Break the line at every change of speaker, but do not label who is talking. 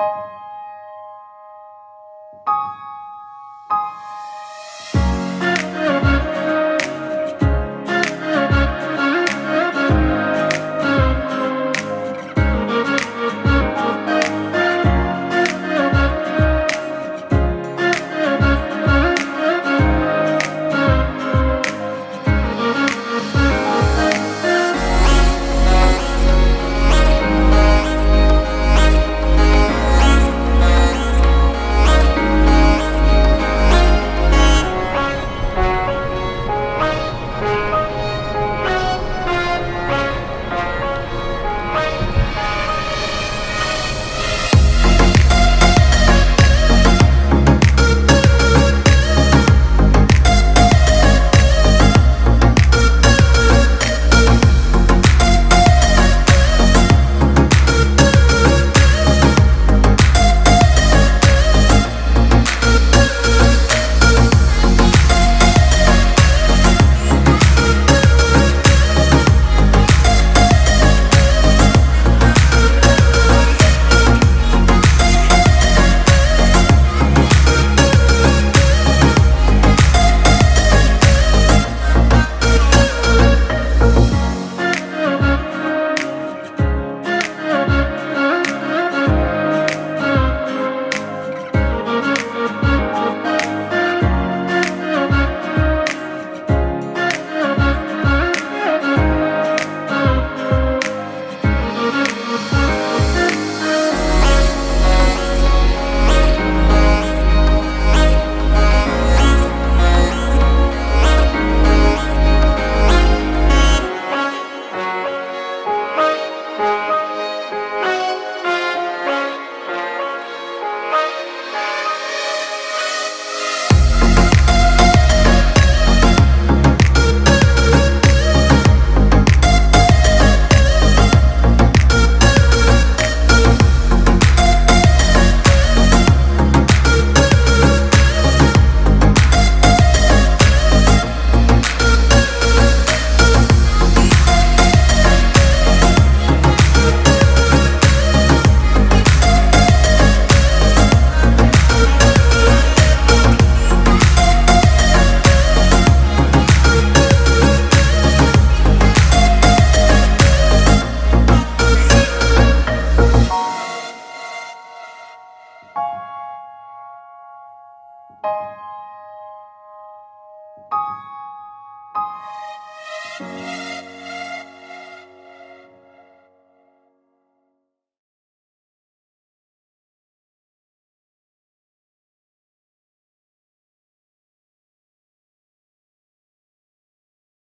you.
you